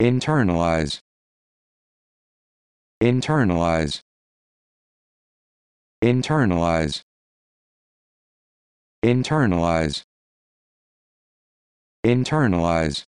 internalize internalize internalize internalize internalize.